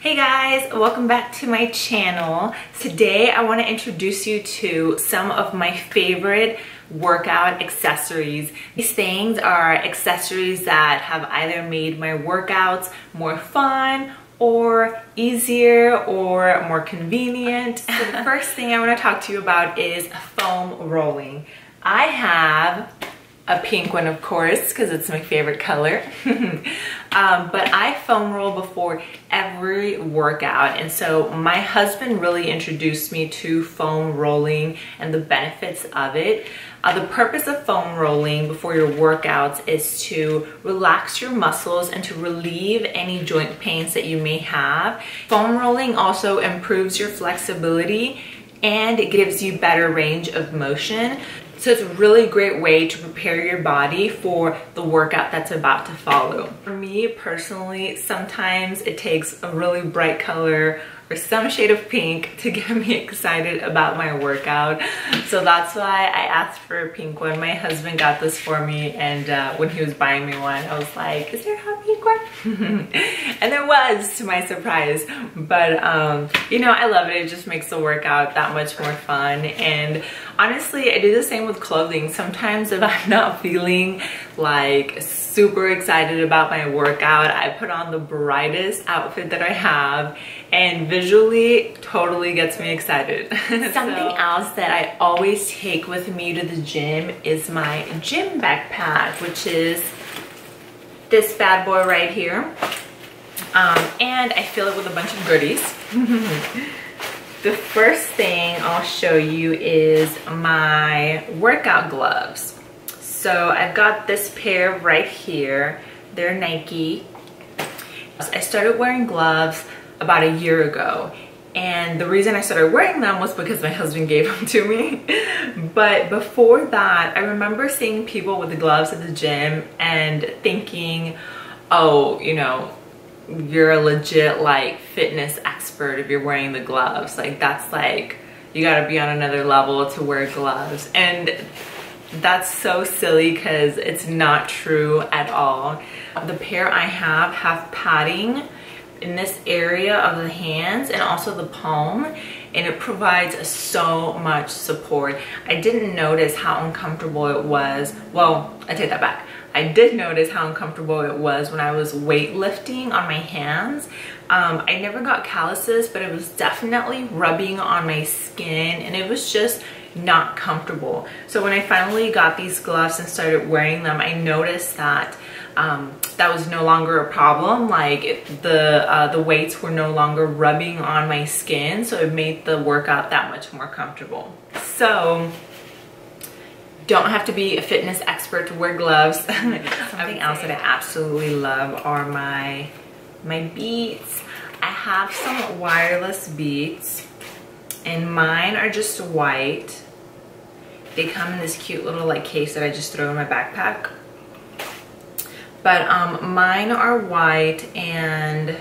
Hey guys, welcome back to my channel. Today I want to introduce you to some of my favorite workout accessories. These things are accessories that have either made my workouts more fun or easier or more convenient. So the first thing I want to talk to you about is foam rolling. I have a pink one of course because it's my favorite color um, but I foam roll before every workout. And so my husband really introduced me to foam rolling and the benefits of it. Uh, the purpose of foam rolling before your workouts is to relax your muscles and to relieve any joint pains that you may have. Foam rolling also improves your flexibility and it gives you better range of motion so it's a really great way to prepare your body for the workout that's about to follow. For me personally, sometimes it takes a really bright color or some shade of pink to get me excited about my workout. So that's why I asked for a pink one. My husband got this for me and uh, when he was buying me one, I was like, is there a pink one? and there was to my surprise. But um, you know, I love it. It just makes the workout that much more fun. And honestly, I do the same with clothing. Sometimes if I'm not feeling like super excited about my workout, I put on the brightest outfit that I have and visually totally gets me excited. Something so. else that I always take with me to the gym is my gym backpack, which is this bad boy right here. Um, and I fill it with a bunch of goodies. the first thing I'll show you is my workout gloves. So I've got this pair right here. They're Nike. I started wearing gloves about a year ago and the reason I started wearing them was because my husband gave them to me. but before that, I remember seeing people with the gloves at the gym and thinking, oh, you know, you're a legit like fitness expert if you're wearing the gloves. Like that's like, you gotta be on another level to wear gloves. And that's so silly because it's not true at all. The pair I have have padding in this area of the hands and also the palm and it provides so much support. I didn't notice how uncomfortable it was. Well, I take that back. I did notice how uncomfortable it was when I was weightlifting on my hands. Um, I never got calluses, but it was definitely rubbing on my skin and it was just not comfortable. So when I finally got these gloves and started wearing them, I noticed that um, that was no longer a problem. Like the, uh, the weights were no longer rubbing on my skin. So it made the workout that much more comfortable. So don't have to be a fitness expert to wear gloves. Something else that I absolutely love are my, my beats. I have some wireless beats and mine are just white. They come in this cute little like case that I just throw in my backpack. But um, mine are white and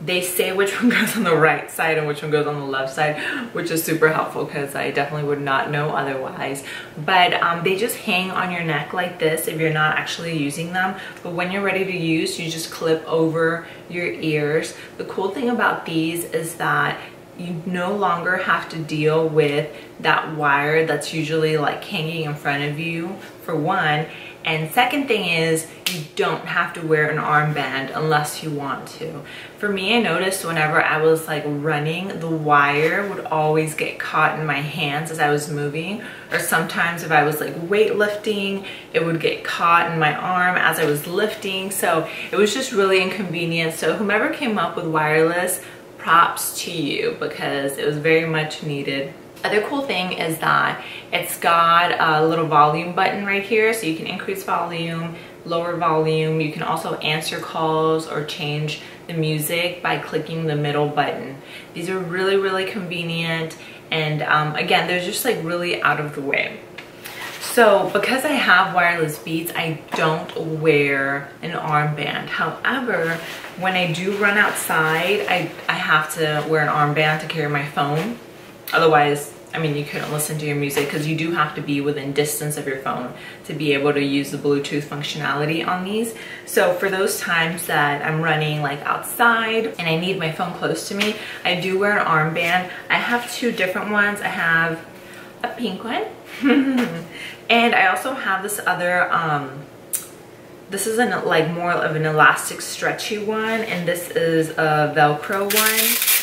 they say which one goes on the right side and which one goes on the left side, which is super helpful because I definitely would not know otherwise. But um, they just hang on your neck like this if you're not actually using them. But when you're ready to use, you just clip over your ears. The cool thing about these is that you no longer have to deal with that wire that's usually like hanging in front of you for one and second thing is you don't have to wear an armband unless you want to. For me, I noticed whenever I was like running, the wire would always get caught in my hands as I was moving. Or sometimes if I was like weightlifting, it would get caught in my arm as I was lifting. So it was just really inconvenient. So whomever came up with wireless, props to you because it was very much needed. Other cool thing is that it's got a little volume button right here so you can increase volume, lower volume. You can also answer calls or change the music by clicking the middle button. These are really, really convenient and um, again, they're just like really out of the way. So because I have wireless beats, I don't wear an armband. However, when I do run outside, I, I have to wear an armband to carry my phone. Otherwise, I mean, you couldn't listen to your music because you do have to be within distance of your phone to be able to use the Bluetooth functionality on these. So for those times that I'm running like outside and I need my phone close to me, I do wear an armband. I have two different ones. I have a pink one and I also have this other, um, this is an like more of an elastic stretchy one and this is a Velcro one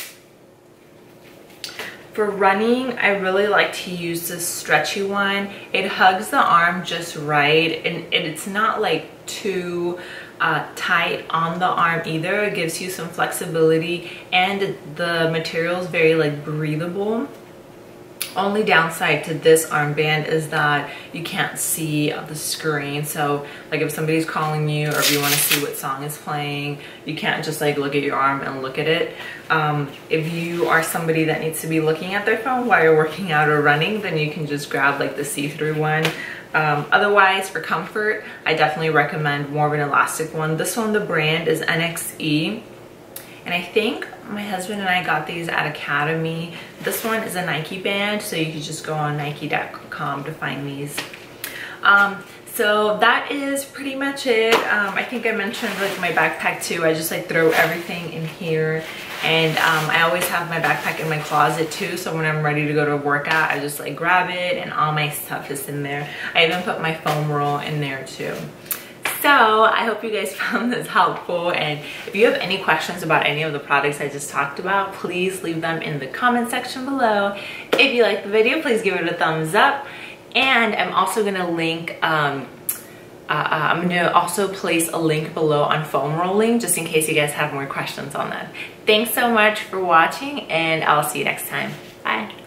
for running, I really like to use this stretchy one. It hugs the arm just right and it's not like too uh, tight on the arm either. It gives you some flexibility and the material is very like breathable only downside to this armband is that you can't see the screen. So like if somebody's calling you or if you want to see what song is playing you can't just like look at your arm and look at it. Um, if you are somebody that needs to be looking at their phone while you're working out or running then you can just grab like the see-through one. Um, otherwise for comfort I definitely recommend more of an elastic one. This one the brand is NXE and I think my husband and I got these at Academy. This one is a Nike band, so you can just go on nike.com to find these. Um, so that is pretty much it. Um, I think I mentioned like my backpack too. I just like throw everything in here and um, I always have my backpack in my closet too. So when I'm ready to go to a workout, I just like grab it and all my stuff is in there. I even put my foam roll in there too. So I hope you guys found this helpful and if you have any questions about any of the products I just talked about, please leave them in the comment section below. If you like the video, please give it a thumbs up. And I'm also gonna link, um, uh, uh, I'm gonna also place a link below on foam rolling just in case you guys have more questions on that. Thanks so much for watching and I'll see you next time. Bye.